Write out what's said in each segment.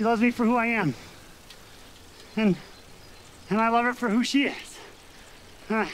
She loves me for who I am. And and I love her for who she is. Uh,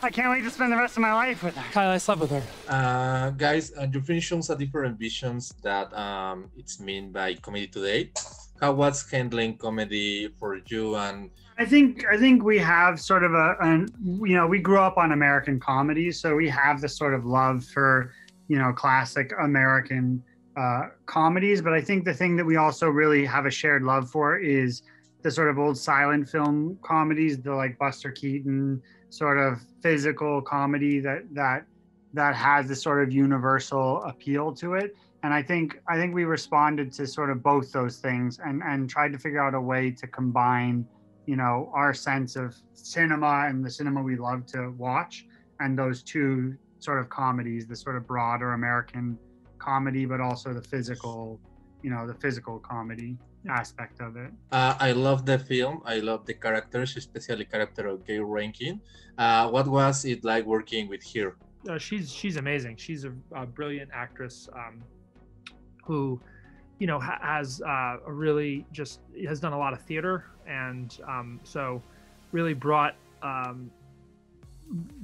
I can't wait to spend the rest of my life with her. Kyle, I slept with her. Uh, guys, uh, your film shows a different visions that um, it's mean by comedy today. How was handling comedy for you and I think I think we have sort of a, an you know we grew up on American comedies, so we have this sort of love for you know classic American uh, comedies. But I think the thing that we also really have a shared love for is the sort of old silent film comedies, the like Buster Keaton sort of physical comedy that that that has this sort of universal appeal to it. And I think I think we responded to sort of both those things and and tried to figure out a way to combine you know our sense of cinema and the cinema we love to watch and those two sort of comedies the sort of broader american comedy but also the physical you know the physical comedy aspect of it. Uh, i love the film. I love the characters especially character of Gayle Rankin. Uh, what was it like working with her? Uh, she's she's amazing. She's a, a brilliant actress um, who you know ha- has uh, a really just has done a lot of theater and um, so really brought um,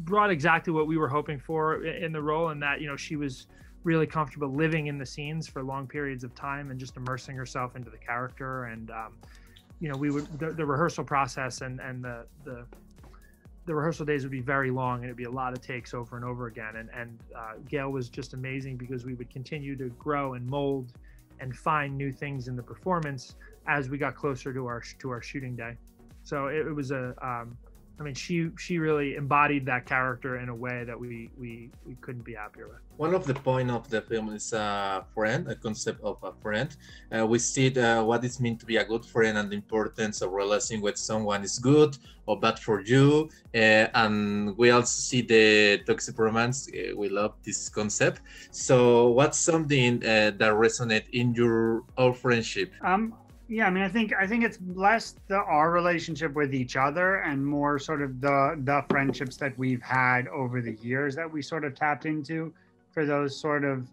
brought exactly what we were hoping for in the role and that you know she was really comfortable living in the scenes for long periods of time and just immersing herself into the character and um, you know we would the, the, rehearsal process and and the the the rehearsal days would be very long and it'd be a lot of takes over and over again and and uh, Gayle was just amazing because we would continue to grow and mold and find new things in the performance as we got closer to our to our shooting day. So it, it was a, um, I mean, she she really embodied that character in a way that we we we couldn't be happier with. One of the point of the film is a friend, a concept of a friend. Uh, we see uh, what it means to be a good friend and the importance of realizing when someone is good or bad for you. Uh, and we also see the toxic romance. Uh, we love this concept. So, what's something uh, that resonate in your old friendship? Um, yeah i mean i think i think it's less the our relationship with each other and more sort of the the friendships that we've had over the years that we sort of tapped into for those sort of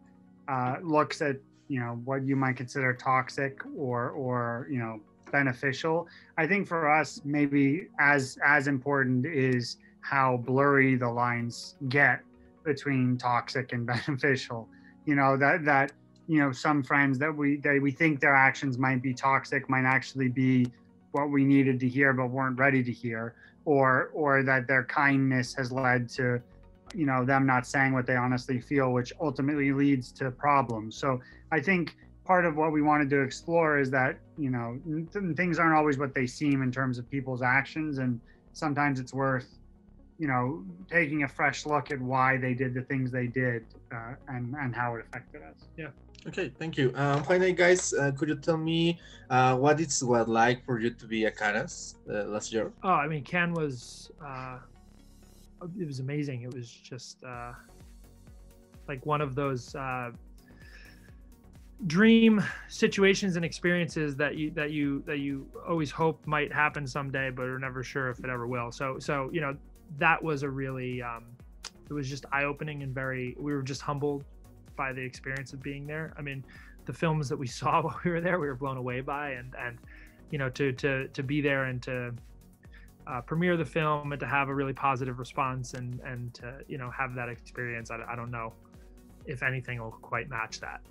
uh, looks at you know what you might consider toxic or or you know beneficial. I think for us maybe as as important is how blurry the lines get between toxic and beneficial. You know that that you know some friends that we that we think their actions might be toxic might actually be what we needed to hear but weren't ready to hear or or that their kindness has led to you know them not saying what they honestly feel which ultimately leads to problems. So i think part of what we wanted to explore is that you know things aren't always what they seem in terms of people's actions and sometimes it's worth you know taking a fresh look at why they did the things they did uh, and and how it affected us. Yeah Okay, thank you. Um, finally, guys, uh, could you tell me uh, what it's what like for you to be a Cannes uh, last year? Oh, I mean, Cannes was uh, it was amazing. It was just uh, like one of those uh, dream situations and experiences that you that you that you always hope might happen someday, but are never sure if it ever will. So so you know that was a really um, it was just eye opening and very we were just humbled by the experience of being there. I mean, the films that we saw while we were there, we were blown away by, and and you know to to to be there and to uh, premiere the film and to have a really positive response and and to you know have that experience. I, I don't know if anything will quite match that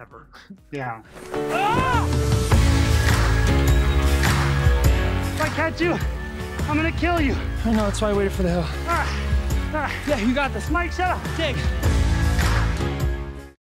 ever. Yeah. ah! If I catch you, I'm gonna kill you. I know. That's why I waited for the hill. Ah, ah. Yeah, you got this. Mike, shut up. Dig.